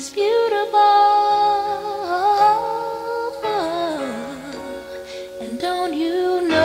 is beautiful. And don't you know?